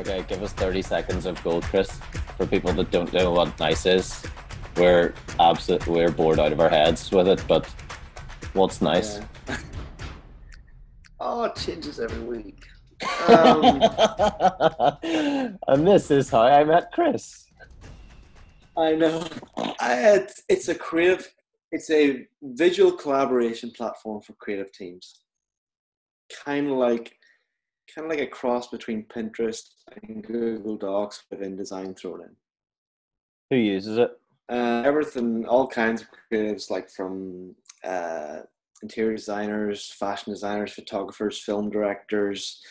Okay, give us 30 seconds of gold, Chris. For people that don't know what Niice is, we're absolute, we're bored out of our heads with it, but what's Niice? Yeah. oh, it changes every week. Um, and this is how I met Chris. I know. I, it's, it's a creative, it's a visual collaboration platform for creative teams. Kind of like, kind of like a cross between Pinterest and Google Docs with InDesign thrown in. Who uses it? Uh, everything, all kinds of creatives, like from uh, interior designers, fashion designers, photographers, film directors.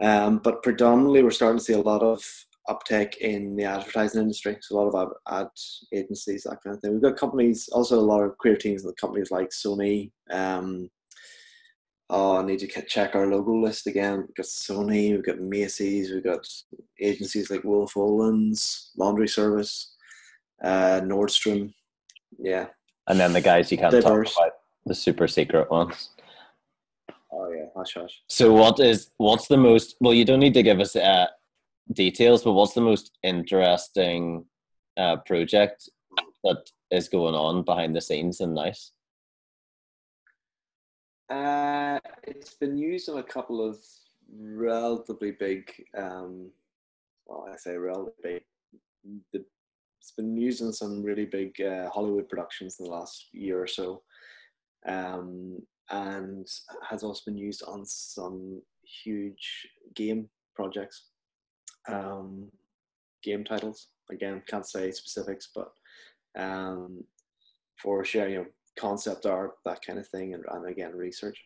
Um, but predominantly, we're starting to see a lot of uptake in the advertising industry. So a lot of ad, ad agencies, that kind of thing. We've got companies, also a lot of creative teams in the companies like Sony. Um, oh, I need to check our logo list again. We've got Sony, we've got Macy's, we've got agencies like Wolff Olins, Laundry Service, uh, Nordstrom. Yeah. And then the guys you can't Diverse. talk about, the super secret ones. Oh yeah, hush hush. So what is what's the most? Well, you don't need to give us uh, details, but what's the most interesting uh, project that is going on behind the scenes in Niice? Uh, it's been used in a couple of relatively big. Um, well, I say relatively big. It's been used in some really big uh, Hollywood productions in the last year or so. Um, and has also been used on some huge game projects, um, game titles. Again, can't say specifics, but um, for sharing you know, concept art, that kind of thing, and, and again, research.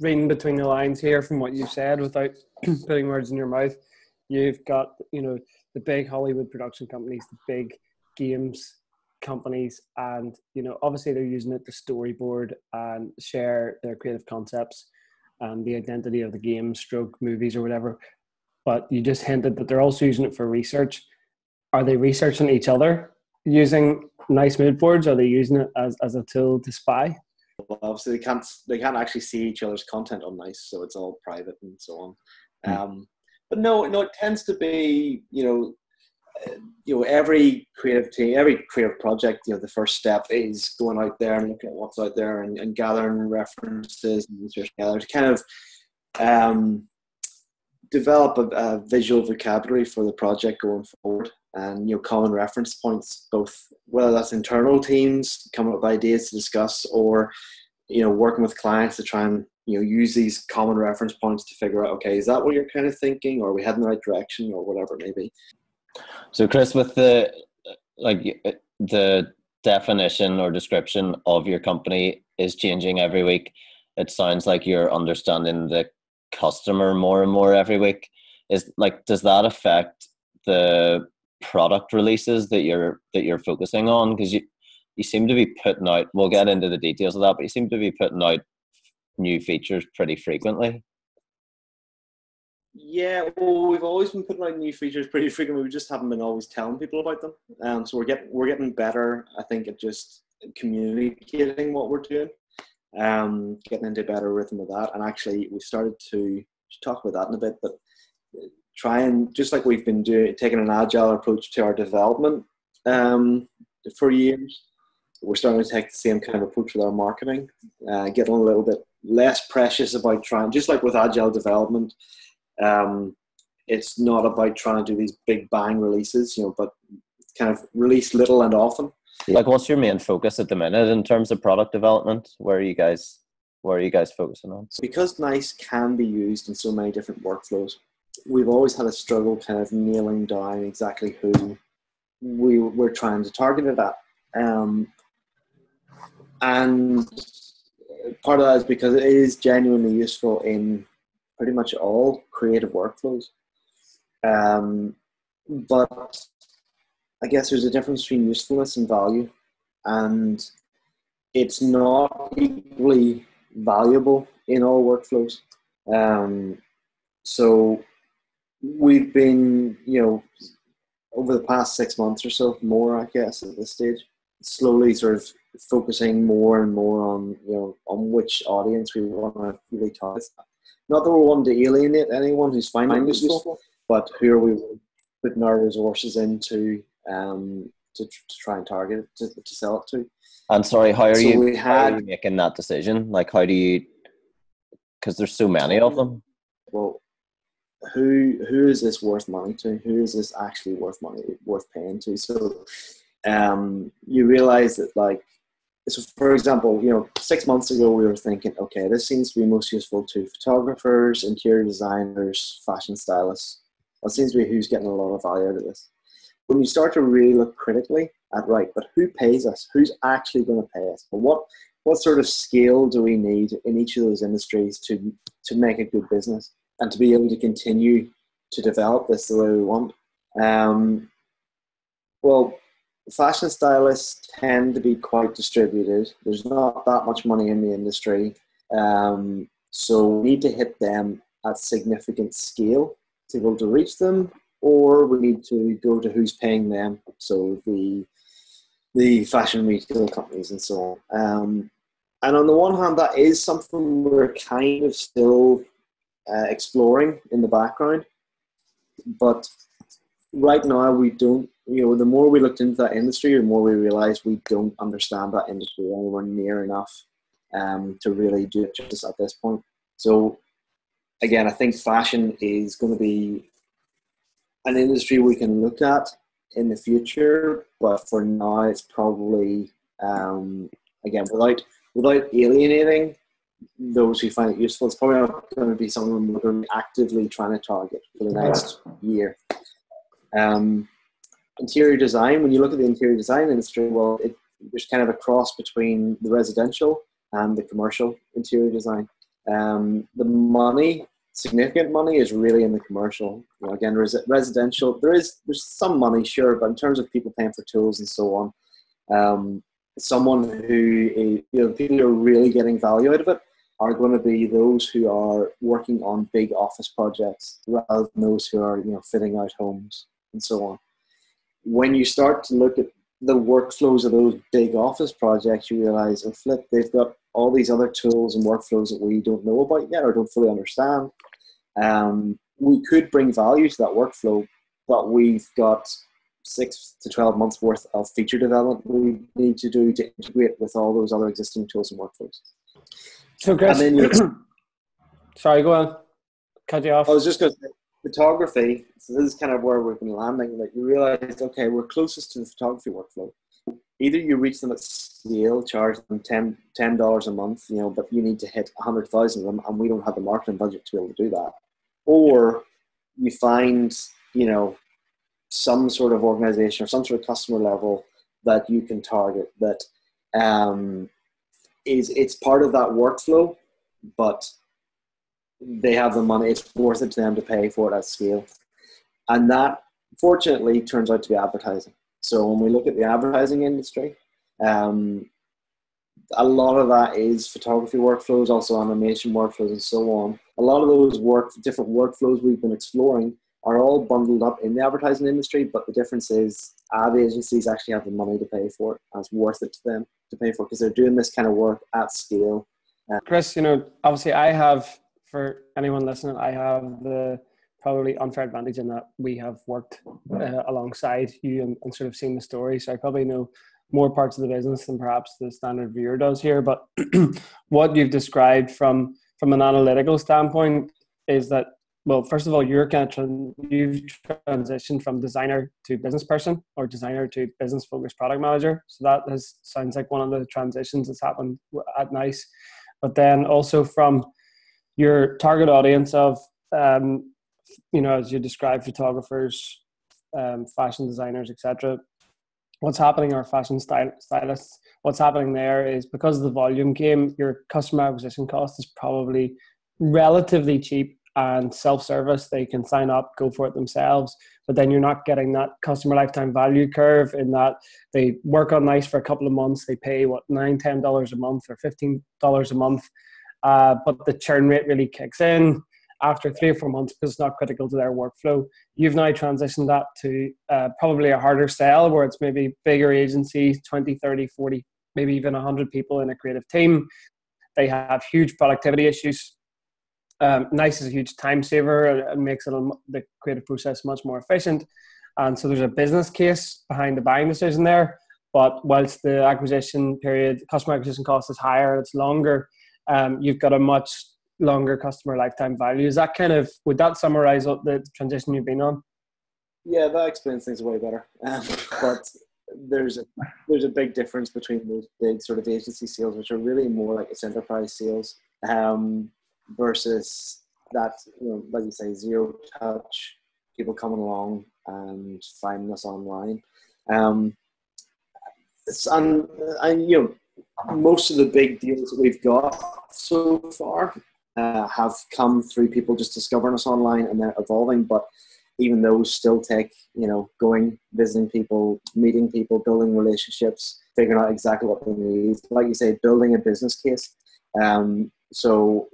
Reading between the lines here from what you've said, without putting words in your mouth, you've got you know the big Hollywood production companies, the big games companies and you know obviously they're using it to storyboard and share their creative concepts and the identity of the game stroke movies or whatever but you just hinted that they're also using it for research are they researching each other using Niice mood boards are they using it as, as a tool to spy? Well, obviously they can't they can't actually see each other's content on Niice so it's all private and so on. Mm. um, but no no it tends to be you know you know every creative team every creative project you know the first step is going out there and looking at what's out there and, and gathering references and together to kind of um, develop a, a, visual vocabulary for the project going forward and you know common reference points both whether that's internal teams coming up with ideas to discuss or you know working with clients to try and you know use these common reference points to figure out okay is that what you're kind of thinking or are we heading the right direction or whatever it may be so, Chris, with the like the definition or description of your company is changing every week. It sounds like you're understanding the customer more and more every week. Is like, does that affect the product releases that you're that you're focusing on? Because you you seem to be putting out. We'll get into the details of that, but you seem to be putting out new features pretty frequently. Yeah, well, we've always been putting out new features pretty frequently. We just haven't been always telling people about them. Um, so we're getting we're getting better. I think at just communicating what we're doing, um, getting into a better rhythm of that. And actually, we started to talk about that in a bit, but try and just like we've been doing, taking an agile approach to our development um, for years. We're starting to take the same kind of approach with our marketing, uh, getting a little bit less precious about trying, just like with agile development um, it's not about trying to do these big bang releases, you know, but kind of release little and often. Like, what's your main focus at the minute in terms of product development? Where are you guys? Where are you guys focusing on? Because Niice can be used in so many different workflows, we've always had a struggle kind of nailing down exactly who we were trying to target it at. Um, and part of that is because it is genuinely useful in pretty much all creative workflows. Um, but I guess there's a difference between usefulness and value, and it's not equally valuable in all workflows. Um, so we've been, you know, over the past six months or so, more I guess at this stage, slowly sort of focusing more and more on, you know, on which audience we want to really target Not that we're wanting to alienate anyone who's finding this useful, but who are we putting our resources into um, to, to try and target it, to, to sell it to. And sorry, how are, so you, we had, are you making that decision? Like, how do you? Because there's so many of them. Well, who who is this worth money to? Who is this actually worth money worth paying to? So, um, you realize that like so for example, you know, six months ago we were thinking, okay, this seems to be most useful to photographers, interior designers, fashion stylists. That seems to be who's getting a lot of value out of this. When you start to really look critically at right, but who pays us? Who's actually going to pay us? But what what sort of scale do we need in each of those industries to to make a good business and to be able to continue to develop this the way we want? Um, well, fashion stylists tend to be quite distributed. There's not that much money in the industry. Um, so we need to hit them at significant scale to be able to reach them, or we need to go to who's paying them. So the the fashion retail companies and so on. Um, and on the one hand, that is something we're kind of still uh, exploring in the background. But right now, we don't you know, the more we looked into that industry, the more we realized we don't understand that industry anywhere near enough um, to really do it justice at this point. So, again, I think fashion is going to be an industry we can look at in the future, but for now, it's probably um, again without without alienating those who find it useful. It's probably not going to be someone we're going to be actively trying to target for the next year. Um, interior design, when you look at the interior design industry, well, it, there's kind of a cross between the residential and the commercial interior design. Um, the money, significant money, is really in the commercial. You know, again, res- residential, there is there's some money, sure, but in terms of people paying for tools and so on, um, someone who you know people are really getting value out of it are going to be those who are working on big office projects rather than those who are you know fitting out homes and so on when you start to look at the workflows of those big office projects, you realize, oh, flip, they've got all these other tools and workflows that we don't know about yet or don't fully understand. Um, we could bring value to that workflow, but we've got six to 12 months worth of feature development we need to do to integrate with all those other existing tools and workflows. So, Chris, sorry, go on. Cut you off. I was just going to say, photography, so this is kind of where we've been landing, like you realize, okay, we're closest to the photography workflow. Either you reach them at scale, charge them 10 dollars a month, you know, but you need to hit a hundred thousand of them, and we don't have the marketing budget to be able to do that. Or you find, you know, some sort of organization or some sort of customer level that you can target that um, is it's part of that workflow, but they have the money. It's worth it to them to pay for it at scale. And that, fortunately, turns out to be advertising. So when we look at the advertising industry, um, a lot of that is photography workflows, also animation workflows, and so on. A lot of those work, different workflows we've been exploring are all bundled up in the advertising industry, but the difference is ad agencies actually have the money to pay for it, and it's worth it to them to pay for because they're doing this kind of work at scale. Chris, you know, obviously I have for anyone listening, I have the probably unfair advantage in that we have worked uh, alongside you and, and, sort of seen the story. So I probably know more parts of the business than perhaps the standard viewer does here. But what you've described from from an analytical standpoint is that well, first of all, you're kind of you've transitioned from designer to business person or designer to business focused product manager. So that has, sounds like one of the transitions that's happened at Niice. But then also from your target audience of um, you know as you describe photographers um, fashion designers etc what's happening our fashion style, stylists what's happening there is because of the volume game your customer acquisition cost is probably relatively cheap and self-service they can sign up go for it themselves but then you're not getting that customer lifetime value curve in that they work on Niice for a couple of months they pay what nine ten dollars a month or fifteen dollars a month uh, but the churn rate really kicks in after three or four months because it's not critical to their workflow. You've now transitioned that to uh, probably a harder sell where it's maybe bigger agencies, 20, 30, 40, maybe even 100 people in a creative team. They have huge productivity issues. Um, Niice is a huge time saver. It makes it the creative process much more efficient. And so there's a business case behind the buying decision there. But whilst the acquisition period, customer acquisition cost is higher, it's longer. Um, you've got a much longer customer lifetime value. Is that kind of would that summarize what the transition you've been on? Yeah, that explains things way better. Um, but there's a there's a big difference between those big sort of agency sales, which are really more like it's enterprise sales, um, versus that you know, like you say, zero touch, people coming along and finding us online. Um, and, and you know, most of the big deals that we've got so far uh, have come through people just discovering us online and then evolving. But even those still take, you know, going, visiting people, meeting people, building relationships, figuring out exactly what they need. Like you say, building a business case. Um, so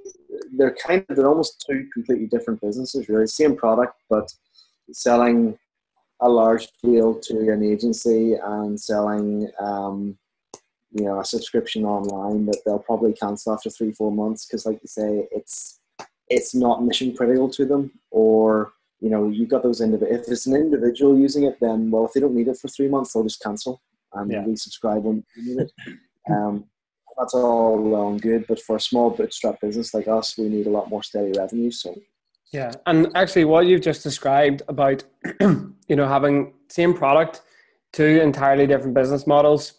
they're kind of they're almost two completely different businesses, really. Same product, but selling a large deal to an agency and selling um, you know a subscription online that they'll probably cancel after three four months because like you say it's it's not mission critical to them or you know you've got those individual if it's an individual using it then well if they don't need it for three months they'll just cancel and yeah. resubscribe when they need it um, that's all well and good but for a small bootstrap business like us we need a lot more steady revenue so yeah, and actually, what you've just described about you know having same product, two entirely different business models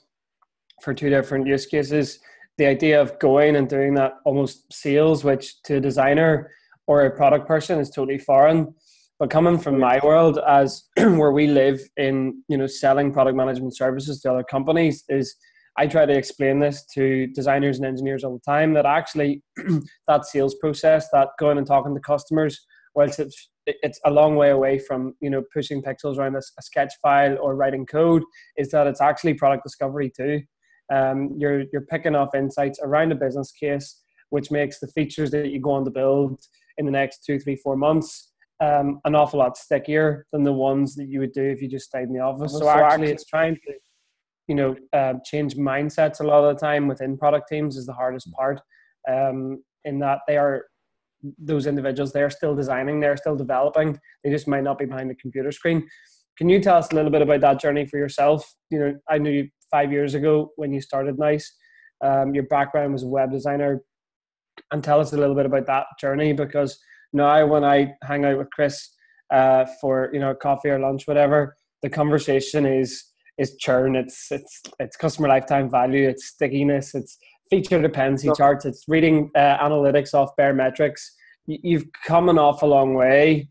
for two different use cases. The idea of going and doing that almost sales, which to a designer or a product person is totally foreign. But coming from my world, as where we live in you know selling product management services to other companies, is I try to explain this to designers and engineers all the time that actually that sales process, that going and talking to customers, whilst it's it's a long way away from you know pushing pixels around a, a sketch file or writing code, is that it's actually product discovery too. Um, you're you're picking off insights around a business case, which makes the features that you go on to build in the next two, three, four months um, an awful lot stickier than the ones that you would do if you just stayed in the office. So, so actually, it's trying to you know uh, change mindsets a lot of the time within product teams is the hardest part um, in that they are those individuals they're still designing they're still developing they just might not be behind the computer screen. Can you tell us a little bit about that journey for yourself? You know i knew you five years ago when you started Niice. Um, your background was a web designer. And tell us a little bit about that journey because now when i hang out with chris uh, for you know coffee or lunch whatever the conversation is is churn. It's it's it's customer lifetime value. It's stickiness. It's feature dependency charts. It's reading uh, analytics off Baremetrics. You've come an awful long way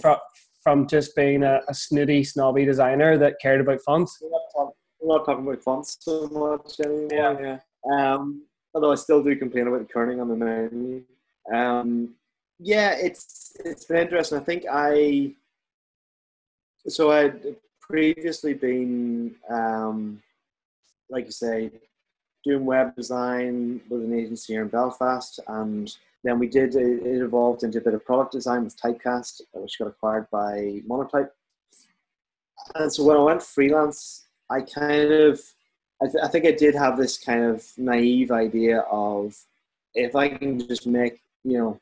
from from just being a, a snooty, snobby designer that cared about fonts. We're not, talk, we're not talking about fonts so much anymore. Yeah. yeah. Um, although I still do complain about kerning on the menu. Um, yeah, it's it's been interesting. I think I so I previously been, um, like you say, doing web design with an agency here in Belfast, and then we did it, evolved into a bit of product design with Typecast, which got acquired by Monotype. And so when I went freelance, I kind of, I, th- I think I did have this kind of naive idea of if I can just make, you know,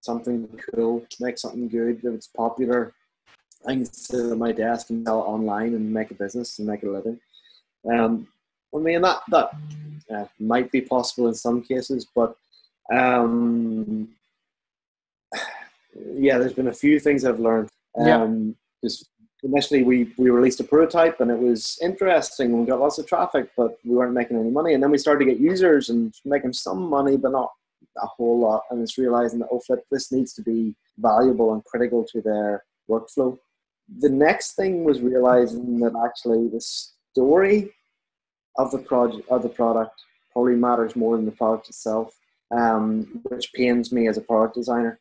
something cool, make something good, if it's popular, I can sit at my desk and sell online and make a business and make a living. Um, I mean that that uh, might be possible in some cases, but um, yeah, there's been a few things I've learned. Um, yeah. initially, we we released a prototype and it was interesting. We got lots of traffic, but we weren't making any money. And then we started to get users and making some money, but not a whole lot. And it's realizing that oh, flip, this needs to be valuable and critical to their workflow the next thing was realizing that actually the story of the project of the product probably matters more than the product itself, um, which pains me as a product designer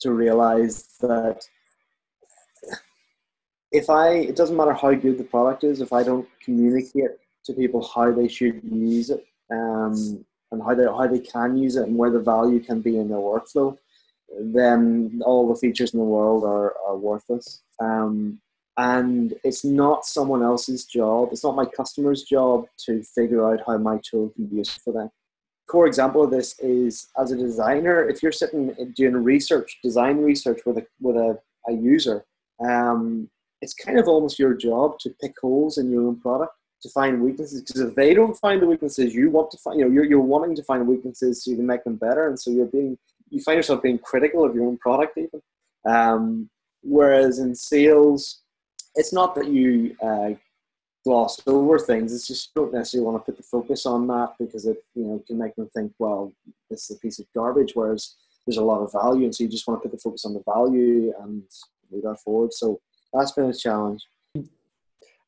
to realize that if I it doesn't matter how good the product is if I don't communicate to people how they should use it um, and how they how they can use it and where the value can be in their workflow, then all the features in the world are, are worthless. Um, and it's not someone else's job, it's not my customer's job to figure out how my tool can be used for them. core example of this is as a designer, if you're sitting doing research, design research with a with a, a user, um, it's kind of almost your job to pick holes in your own product to find weaknesses. Because if they don't find the weaknesses you want to find you know you're, you're wanting to find weaknesses so you can make them better. And so you're being you find yourself being critical of your own product even. Um, whereas in sales it's not that you uh, gloss over things it's just you don't necessarily want to put the focus on that because it you know can make them think well this is a piece of garbage whereas there's a lot of value and so you just want to put the focus on the value and move that forward so that's been a challenge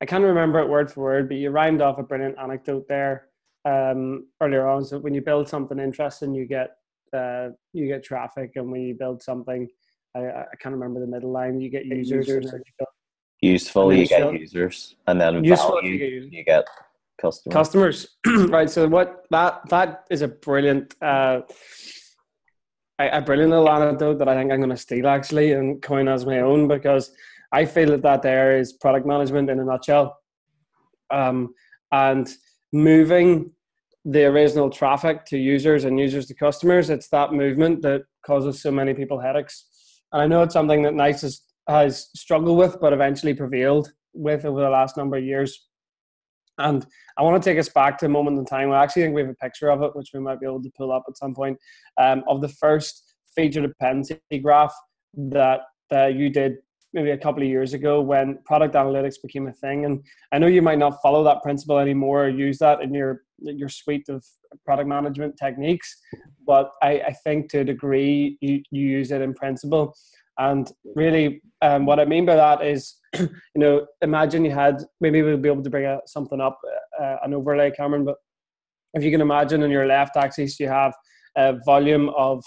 I can't remember it word for word, but you rhymed off a brilliant anecdote there um, earlier on. So when you build something interesting, you get uh, you get traffic, and when you build something, I, I can't remember the middle line. You get users. users. Useful, you get users, and then useful, value, you get, you get customers. Customers, right? So what that that is a brilliant. Uh, a, a brilliant little anecdote that I think I'm going to steal actually and coin as my own because I feel that that there is product management in a nutshell. Um, and moving the original traffic to users and users to customers, it's that movement that causes so many people headaches. And I know it's something that Niice has, has struggled with, but eventually prevailed with over the last number of years. And I want to take us back to a moment in time. I actually think we have a picture of it, which we might be able to pull up at some point, um, of the first feature dependency graph that uh, you did maybe a couple of years ago when product analytics became a thing. And I know you might not follow that principle anymore or use that in your your suite of product management techniques, but I, I think to a degree you, you use it in principle. And really, um, what I mean by that is, you know, imagine you had maybe we'll be able to bring a, something up, uh, an overlay, Cameron. But if you can imagine on your left axis, you have a volume of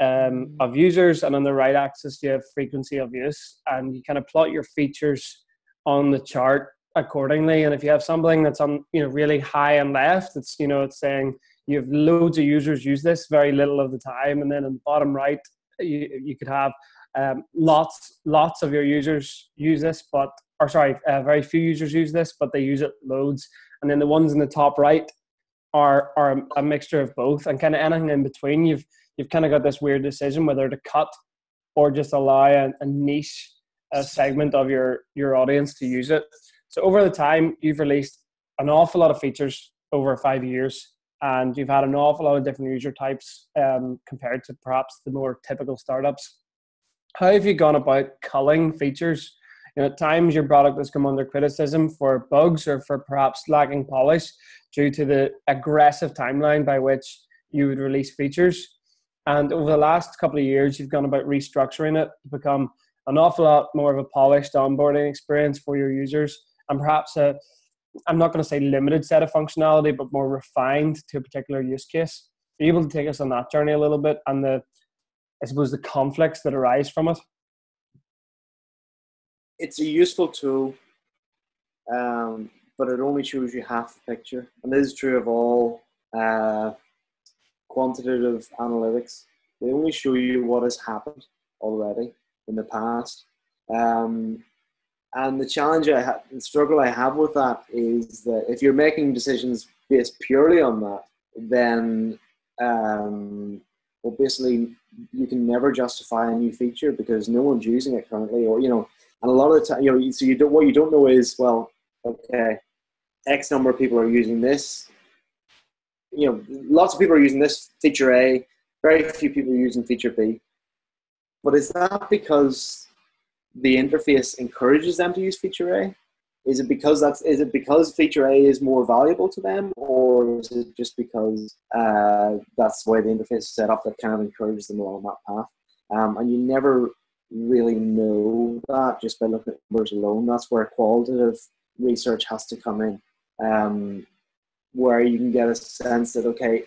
um, of users, and on the right axis you have frequency of use, and you kind of plot your features on the chart accordingly. And if you have something that's on you know really high and left, it's you know it's saying you have loads of users use this very little of the time, and then in the bottom right you you could have um, lots lots of your users use this, but or sorry, uh, very few users use this, but they use it loads. And then the ones in the top right are are a mixture of both, and kind of anything in between. You've you've kind of got this weird decision whether to cut or just allow a, a niche a segment of your your audience to use it. So over the time, you've released an awful lot of features over five years, and you've had an awful lot of different user types um, compared to perhaps the more typical startups. How have you gone about culling features? You know, at times your product has come under criticism for bugs or for perhaps lacking polish due to the aggressive timeline by which you would release features. And over the last couple of years, you've gone about restructuring it to become an awful lot more of a polished onboarding experience for your users and perhaps a I'm not going to say limited set of functionality, but more refined to a particular use case. You able to take us on that journey a little bit and the, I suppose, the conflicts that arise from it? It's a useful tool, um, but it only shows you half the picture. And this is true of all uh, quantitative analytics. They only show you what has happened already in the past. Um, and the challenge I have, the struggle I have with that is that if you're making decisions based purely on that, then um, well, basically you can never justify a new feature because no one's using it currently, or you know, and a lot of the time, you know, so you don't what you don't know is well, okay, X number of people are using this, you know, lots of people are using this feature A, very few people are using feature B. But is that because the interface encourages them to use feature A? Is it because that's is it because feature A is more valuable to them, or is it just because uh, that's the way the interface is set up that kind of encourages them along that path? Um, and you never really know that just by looking at numbers alone. That's where qualitative research has to come in. Um, where you can get a sense that okay,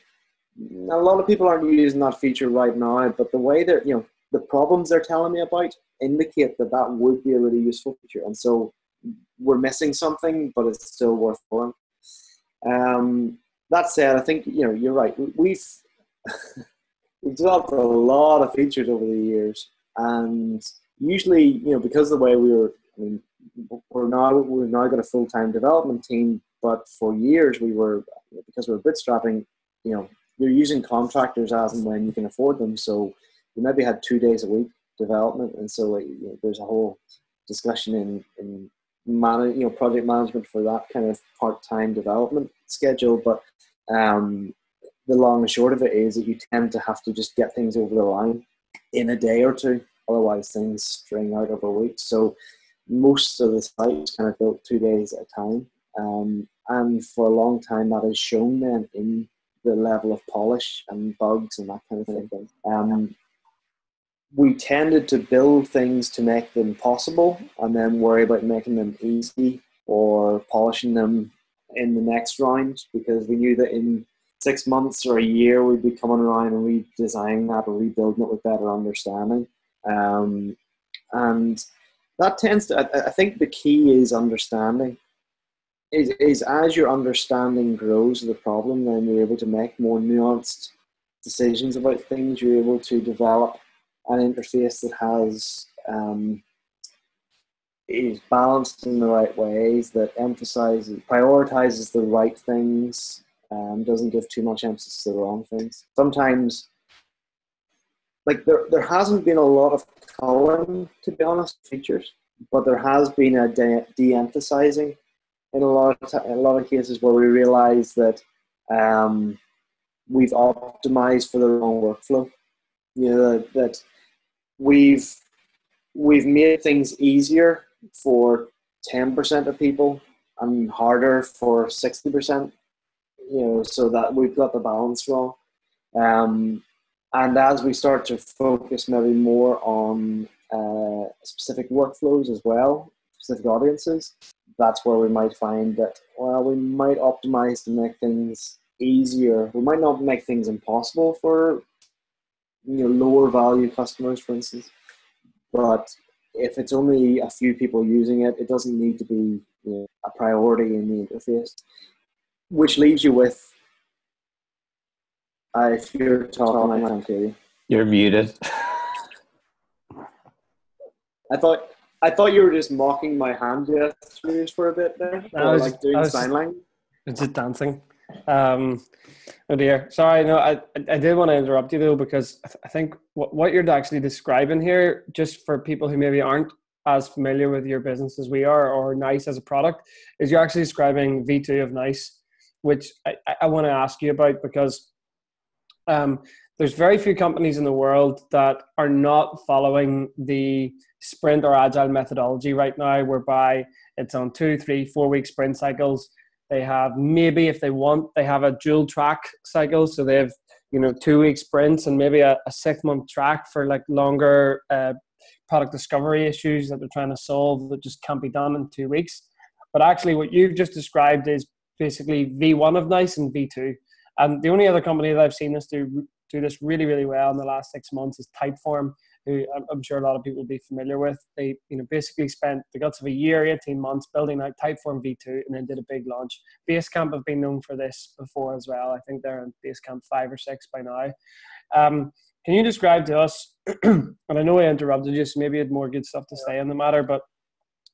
a lot of people aren't using that feature right now, but the way they're you know the problems they're telling me about indicate that that would be a really useful feature, and so we're missing something, but it's still worth pulling. Um, that said, I think you know you're right. We've we've developed a lot of features over the years, and usually you know because of the way we were, I mean, we're now we've now got a full time development team but for years we were because we were bootstrapping, you know, you're using contractors as and when you can afford them. So you maybe had two days a week development, and so like, you know, there's a whole discussion in in manage, you know, project management for that kind of part-time development schedule. But um, the long and short of it is that you tend to have to just get things over the line in a day or two. Otherwise, things string out over weeks. So most of the sites kind of built two days at a time. Um, and for a long time, that has shown then in the level of polish and bugs and that kind of thing. Um, we tended to build things to make them possible and then worry about making them easy or polishing them in the next round because we knew that in six months or a year we'd be coming around and redesigning that or rebuilding it with better understanding. Um, and that tends to, I, I think the key is understanding. Is, is as your understanding grows of the problem, then you're able to make more nuanced decisions about things. You're able to develop an interface that has um, is balanced in the right ways, that emphasizes, prioritizes the right things, um, doesn't give too much emphasis to the wrong things. Sometimes, like there, there hasn't been a lot of culling, to be honest, features, but there has been a de- emphasizing in a lot of t- a lot of cases where we realize that um, we've optimized for the wrong workflow. You know that, that we've we've made things easier for 10% of people and harder for 60% you know so that we've got the balance wrong. Um, and as we start to focus maybe more on uh, specific workflows as well specific audiences that's where we might find that well we might optimize to make things easier. We might not make things impossible for you know lower value customers, for instance. But if it's only a few people using it, it doesn't need to be you know, a priority in the interface. Which leaves you with, uh, if you're talking, I can't hear you. You're muted. I thought I thought you were just mocking my hand gestures for a bit there, I was, like doing was, sign language. It's just dancing. Um, oh dear. Sorry, no, I, I did want to interrupt you though because I, th- I think what, what you're actually describing here, just for people who maybe aren't as familiar with your business as we are or Niice as a product, is you're actually describing V2 of Niice, which I, I want to ask you about because um, there's very few companies in the world that are not following the sprint or agile methodology right now, whereby it's on two, three, four week sprint cycles they have maybe if they want, they have a dual track cycle. So they have, you know, two week sprints and maybe a, a six month track for like longer uh, product discovery issues that they're trying to solve that just can't be done in two weeks. But actually, what you've just described is basically V1 of Niice and V2. And the only other company that I've seen this do do this really, really well in the last six months is Typeform, who I'm sure a lot of people will be familiar with. They, you know, basically spent the guts of a year, 18 months building out Typeform V2 and then did a big launch. Basecamp have been known for this before as well. I think they're in Basecamp five or six by now. Um, can you describe to us, and I know I interrupted you, so maybe you had more good stuff to say on the matter, but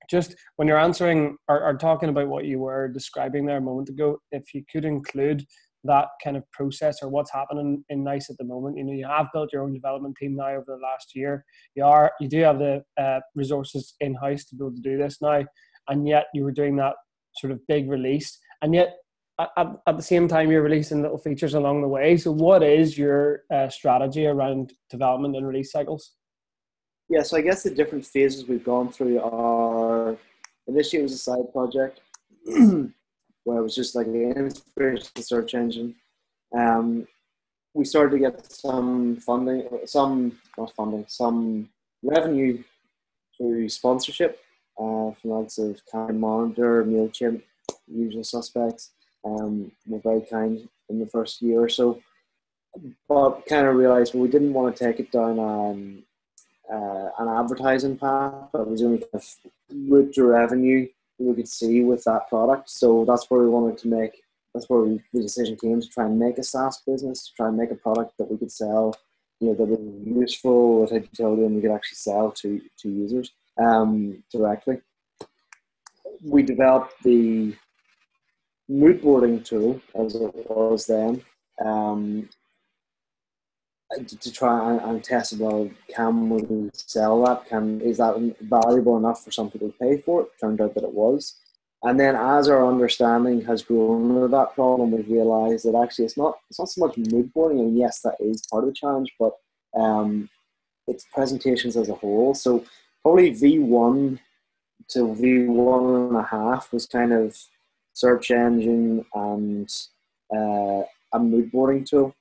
just when you're answering or, or talking about what you were describing there a moment ago, if you could include that kind of process or what's happening in Niice at the moment. You know, you have built your own development team now over the last year. You are you do have the uh, resources in house to be able to do this now, and yet you were doing that sort of big release, and yet at, at the same time you're releasing little features along the way. So, what is your uh, strategy around development and release cycles? Yeah, so I guess the different phases we've gone through are initially it was a side project. where it was just like an inspiration search engine. Um, we started to get some funding, some not funding, some revenue through sponsorship uh, from lots of Campaign Monitor, Mailchimp, usual suspects. Um, were very kind in the first year or so, but kind of realized well, we didn't want to take it down um, uh, an advertising path. That was only kind of route to revenue we could see with that product. So that's where we wanted to make. That's where we, the decision came to try and make a SaaS business, to try and make a product that we could sell, you know, that was useful, that had utility, and we could actually sell to to users um, directly. We developed the mood boarding tool as it was then, um, to, to try and, and test well can we sell that? Can is that valuable enough for some people to pay for it? Turned out that it was. And then as our understanding has grown of that problem we've realized that actually it's not it's not so much mood boarding and yes that is part of the challenge but um, it's presentations as a whole. So probably v1 to v1 and a half was kind of search engine and uh, a mood boarding tool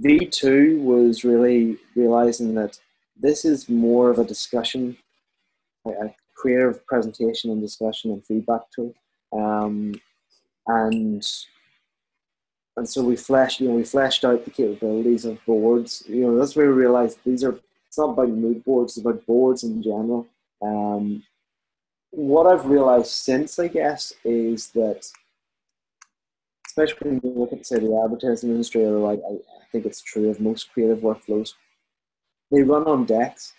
V2 was really realizing that this is more of a discussion, a creative presentation and discussion and feedback tool. Um, and and so we fleshed, you know, we fleshed out the capabilities of boards. You know, that's where we realized these are. It's not about mood boards; it's about boards in general. Um, what I've realized since, I guess, is that especially when you look at say the advertising industry, like I, I think it's true of most creative workflows, they run on decks.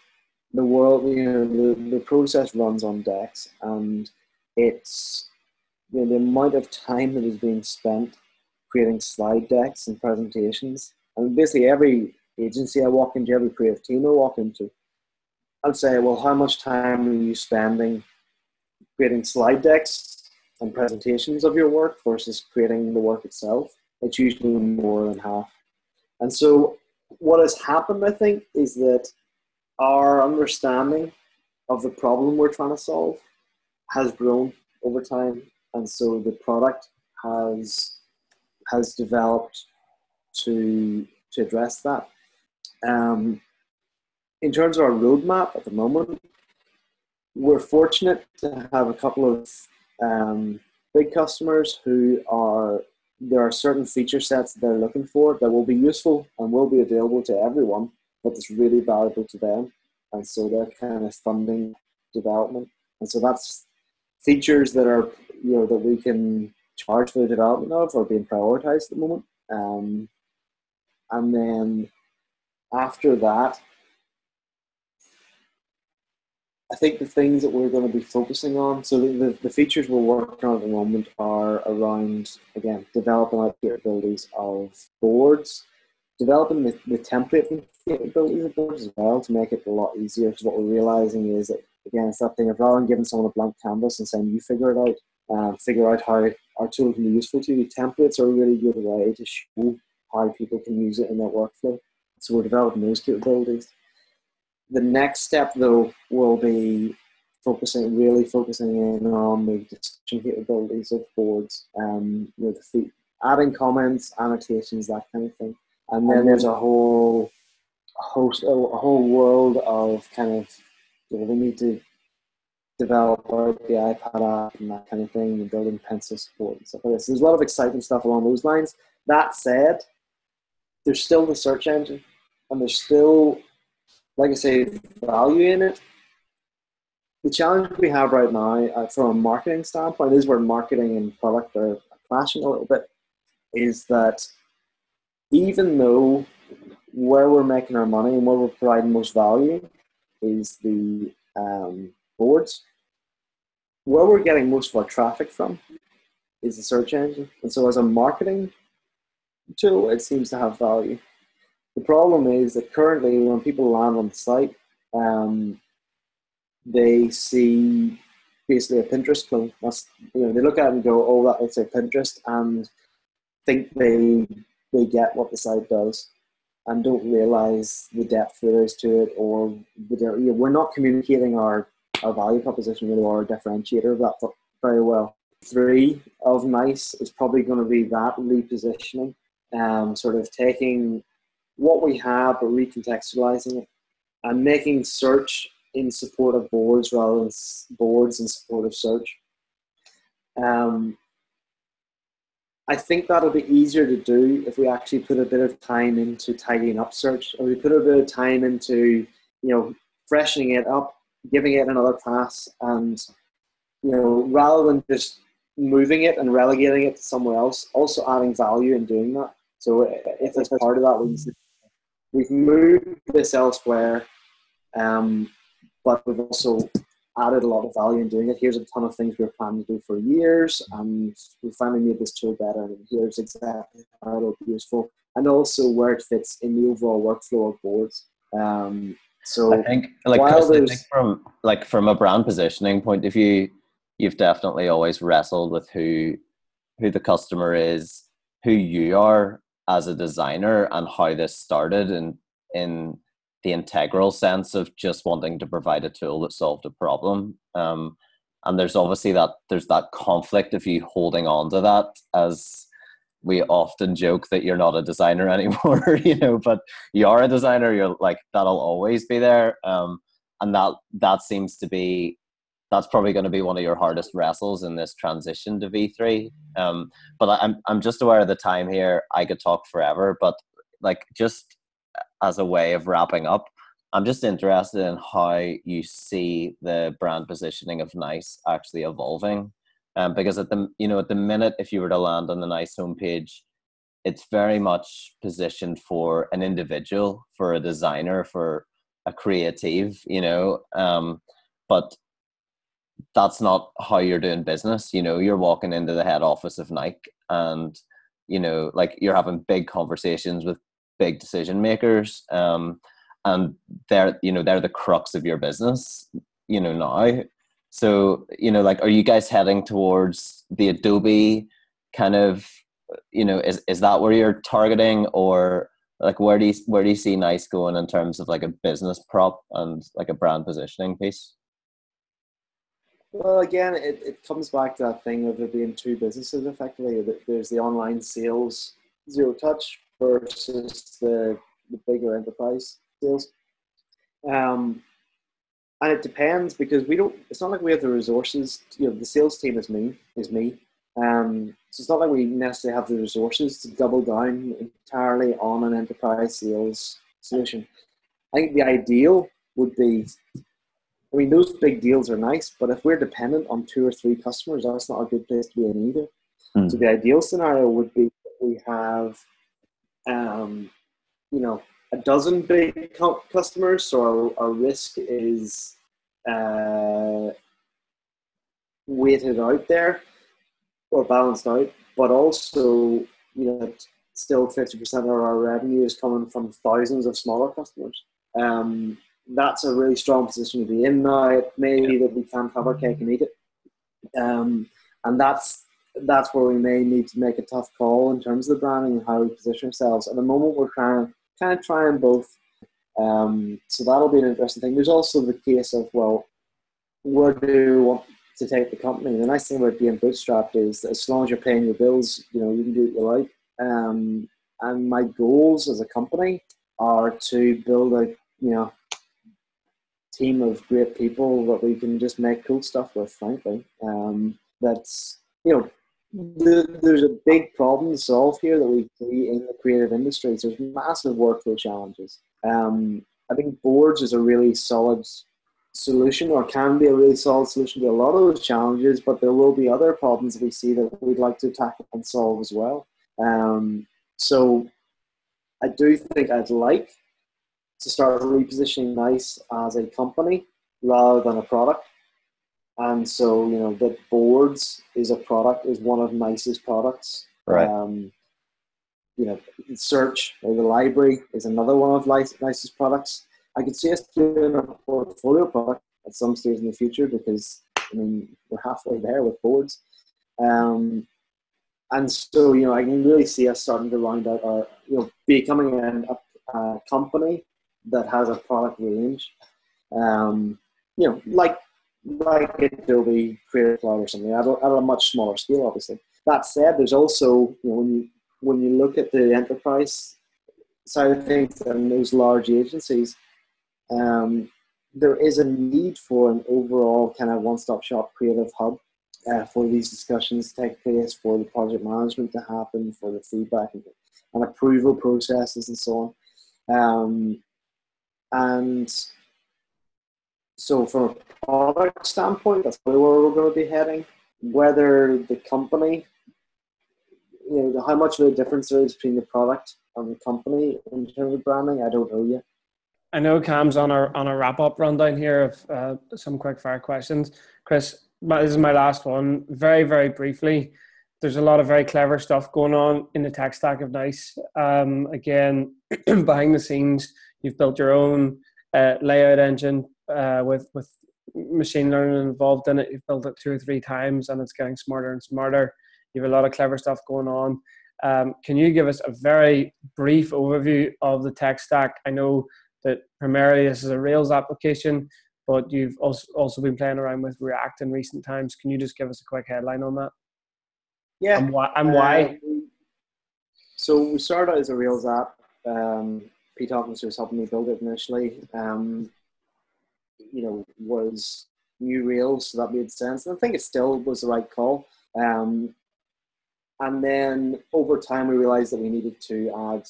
The world, you know, the, the process runs on decks, and it's you know, the amount of time that is being spent creating slide decks and presentations. I mean, basically every agency I walk into, every creative team I walk into, I'd say, well, how much time are you spending creating slide decks and presentations of your work versus creating the work itself, it's usually more than half. And so, what has happened, I think, is that our understanding of the problem we're trying to solve has grown over time, and so the product has has developed to to address that. Um, in terms of our roadmap at the moment, we're fortunate to have a couple of um, big customers who are there are certain feature sets they're looking for that will be useful and will be available to everyone, but it's really valuable to them, and so they're kind of funding development, and so that's features that are you know that we can charge for the development of are being prioritized at the moment, um, and then after that I think the things that we're going to be focusing on, so the, the features we're working on at the moment are around, again, developing our capabilities of boards, developing the, the template capabilities of boards as well to make it a lot easier. Because what we're realizing is that, again, it's that thing of rather than giving someone a blank canvas and saying, you figure it out, uh, figure out how our tool can be useful to you, templates are a really good way to show how people can use it in their workflow. So we're developing those capabilities the next step though will be focusing really focusing in on the discussion capabilities of boards um you know the adding comments annotations that kind of thing. And then there's a whole host a whole world of kind of you know we need to develop the ipad app and that kind of thing and building pencil support and stuff like this. There's a lot of exciting stuff along those lines. That said there's still the search engine and there's still like I say, value in it. The challenge we have right now, uh, from a marketing standpoint, is where marketing and product are clashing a little bit. Is that even though where we're making our money and where we're providing most value is the um, boards, where we're getting most of our traffic from is the search engine. And so, as a marketing tool, it seems to have value. The problem is that currently, when people land on the site, um, they see basically a Pinterest clone. That's you know they look at it and go, "Oh, that looks like Pinterest," and think they they get what the site does, and don't realize the depth there is to it, or the, you know, we're not communicating our our value proposition really or our differentiator of that very well. Three of Niice is probably going to be that repositioning, um, sort of taking what we have, but recontextualizing it and making search in support of boards rather than boards in support of search. Um, I think that'll be easier to do if we actually put a bit of time into tidying up search, or we put a bit of time into, you know, freshening it up, giving it another pass, and you know, rather than just moving it and relegating it to somewhere else, also adding value in doing that. So if it's part of that, we we've moved this elsewhere, um, but we've also added a lot of value in doing it. Here's a ton of things we were planning to do for years, and we finally made this tool better. And here's exactly how it'll be useful, and also where it fits in the overall workflow of boards. Um, so I think, like, Chris, I think from like from a brand positioning point of view, you've definitely always wrestled with who who the customer is, who you are as a designer, and how this started, and in the integral sense of just wanting to provide a tool that solved a problem. Um, and there's obviously that there's that conflict of you holding on to that as we often joke that you're not a designer anymore, you know, but you are a designer. You're like that'll always be there, um, and that that seems to be that's probably going to be one of your hardest wrestles in this transition to V3. Um, but I'm I'm just aware of the time here. I could talk forever, but like just as a way of wrapping up, I'm just interested in how you see the brand positioning of Niice actually evolving. Um, because at the you know at the minute, if you were to land on the Niice homepage, it's very much positioned for an individual, for a designer, for a creative, you know. Um, but that's not how you're doing business. You know, you're walking into the head office of Nike and you know, like you're having big conversations with big decision makers um, and they're you know they're the crux of your business you know now. So you know like are you guys heading towards the adobe kind of you know is, is that where you're targeting? Or like where do you where do you see Niice going in terms of like a business prop and like a brand positioning piece well again it, it comes back to that thing of there being two businesses effectively that there's the online sales zero touch versus the, the bigger enterprise sales. Um, and it depends because we don't. It's not like we have the resources. You know, the sales team is me. Is me. Um, so it's not like we necessarily have the resources to double down entirely on an enterprise sales solution. I think the ideal would be. I mean, those big deals are nice, but if we're dependent on two or three customers, that's not a good place to be in either. Mm. So the ideal scenario would be we have um, you know, a dozen big customers, so our, our risk is uh, weighted out there or balanced out, but also, you know, still 50% of our revenue is coming from thousands of smaller customers. Um, that's a really strong position to be in now. It may be that we can't have our cake and eat it. Um, and that's that's where we may need to make a tough call in terms of the branding and how we position ourselves. At the moment, we're trying kind of trying both. Um, so that'll be an interesting thing. There's also the case of well, where do we want to take the company? The nice thing about being bootstrapped is that as long as you're paying your bills, you know you can do what you like. Um, and my goals as a company are to build a you know team of great people that we can just make cool stuff with. Frankly, um, that's you know there's a big problem to solve here that we see in the creative industries. There's massive workflow challenges. Um, I think boards is a really solid solution or can be a really solid solution to a lot of those challenges, but there will be other problems that we see that we'd like to tackle and solve as well. Um, so I do think I'd like to start repositioning Niice as a company rather than a product. And so, you know, the boards is a product, is one of Niice's products. Right. Um, you know, search or the library is another one of Niice's products. I could see us doing a portfolio product at some stage in the future because, I mean, we're halfway there with boards. Um, and so, you know, I can really see us starting to round out our, you know, becoming an, a, a company that has a product range. Um, you know, like like Adobe Creative Cloud or something at a, at a much smaller scale, obviously. That said, there's also you know when you when you look at the enterprise side of things and those large agencies, um, there is a need for an overall kind of one-stop shop creative hub uh, for these discussions to take place, for the project management to happen, for the feedback and, and approval processes and so on. Um, and so from a product standpoint, that's where we're going to be heading. Whether the company, you know, how much of a difference there is between the product and the company in terms of branding, I don't know yet. I know Cam's on a on a wrap up rundown here of uh, some quick fire questions. Chris, this is my last one. Very very briefly, there's a lot of very clever stuff going on in the tech stack of Niice. Um, again, behind the scenes, you've built your own uh, layout engine uh, with with machine learning involved in it. You've built it two or three times, and it's getting smarter and smarter. You have a lot of clever stuff going on. Um, can you give us a very brief overview of the tech stack? I know that primarily this is a Rails application, but you've also also been playing around with React in recent times. Can you just give us a quick headline on that? Yeah. And why? And why? Um, so we started out as a Rails app. Um, Pete Hawkins was helping me build it initially. Um, you know, was new Rails, so that made sense. And I think it still was the right call. Um, and then over time, we realized that we needed to add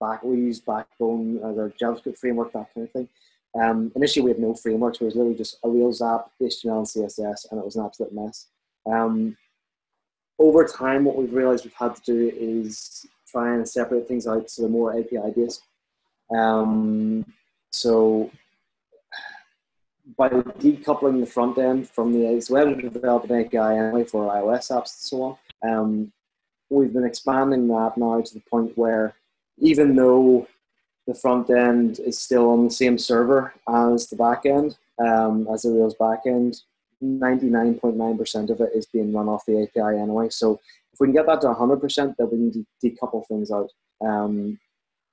back. We used Backbone as our JavaScript framework, that kind of thing. Um, initially, we had no frameworks. It was literally just a Rails app, HTML and CSS, and it was an absolute mess. Um, over time, what we've realized we've had to do is try and separate things out so they're more API based. Um, so by decoupling the front end from the so we developed an API anyway for iOS apps and so on. Um, we've been expanding that now to the point where even though the front end is still on the same server as the back end, um, as the Rails back end, 99.9% of it is being run off the API anyway. So we can get that to 100%, then we need to decouple things out. Um,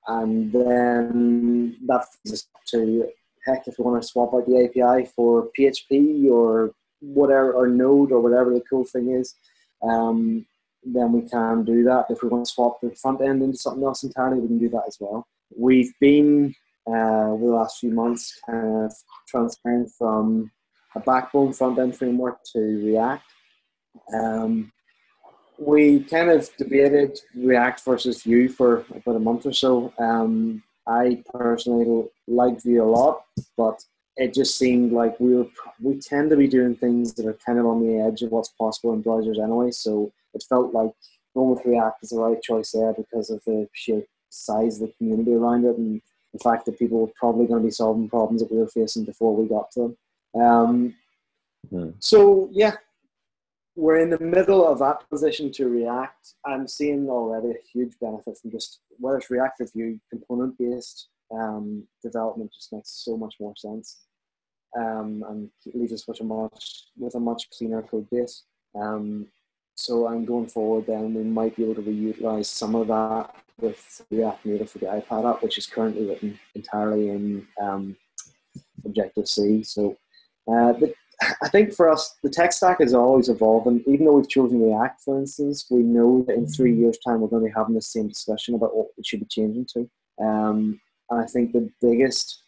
and then that us to heck, if we want to swap out the API for PHP or whatever, or Node or whatever the cool thing is, um, then we can do that. If we want to swap the front end into something else entirely, we can do that as well. We've been uh, over the last few months kind of transferring from a backbone front end framework to React. Um, we kind of debated React versus Vue for about a month or so. Um, I personally like Vue a lot, but it just seemed like we were we tend to be doing things that are kind of on the edge of what's possible in browsers anyway. So it felt like going with React is the right choice there because of the sheer size of the community around it and the fact that people were probably going to be solving problems that we were facing before we got to them. Um, mm. So yeah, we're in the middle of that transition to React. I'm seeing already a huge benefit from just whether it's React Vue, component based um, development just makes so much more sense um, and leaves us with a much with a much cleaner code base. Um, so I'm going forward. Then we might be able to reutilize some of that with React Native for the iPad app, which is currently written entirely in um, Objective C. So uh, the I think for us, the tech stack is always evolving. Even though we've chosen React, for instance, we know that in three mm-hmm. years' time we're going to be having the same discussion about what we should be changing to. Um, and I think the biggest,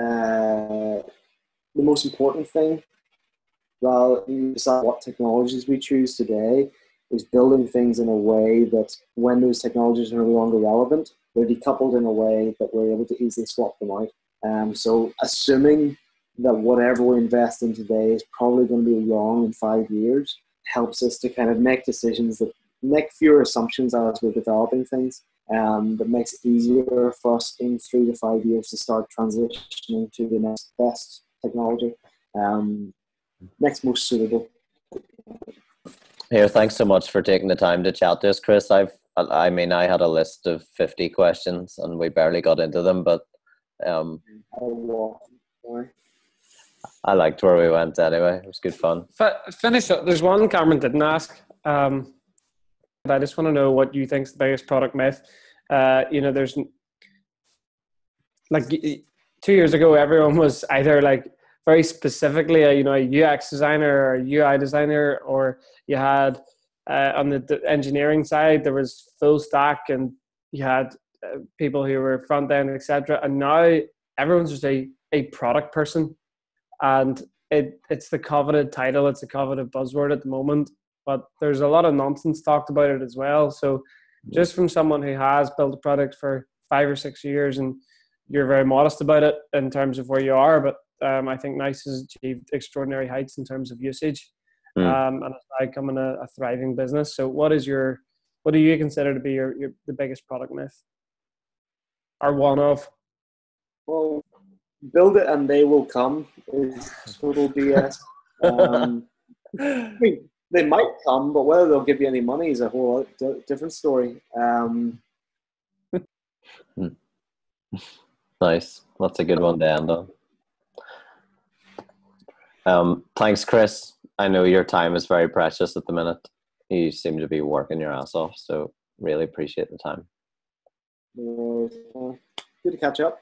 uh, the most important thing, well, decide what technologies we choose today, is building things in a way that when those technologies are no longer relevant, they're decoupled in a way that we're able to easily swap them out. Um, so, assuming that whatever we invest in today is probably going to be wrong in five years helps us to kind of make decisions that make fewer assumptions as we're developing things. Um, that makes it easier for us in three to five years to start transitioning to the next best technology, um, next most suitable. Here, thanks so much for taking the time to chat to us, Chris. I've, I mean, I had a list of fifty questions and we barely got into them, but um, I liked where we went anyway. It was good fun. F- finish up. There's one Cameron didn't ask. Um, I just want to know what you think is the biggest product myth. Uh, you know, there's like two years ago, everyone was either like very specifically a you know a UX designer or UI designer, or you had uh, on the engineering side there was full stack, and you had uh, people who were front end, etc. And now everyone's just a a product person and it it's the coveted title, it's a coveted buzzword at the moment. But there's a lot of nonsense talked about it as well. So just from someone who has built a product for five or six years and you're very modest about it in terms of where you are, but um, I think Niice has achieved extraordinary heights in terms of usage, mm. um, and it's now becoming a, a, thriving business. So, what is your, what do you consider to be your, your the biggest product myth, or one of? well, build it and they will come is total BS. Um, I mean, they might come, but whether they'll give you any money is a whole different story. Um, nice. That's a good one to end on. Um, thanks, Chris. I know your time is very precious at the minute. You seem to be working your ass off, so really appreciate the time. Uh, good to catch up.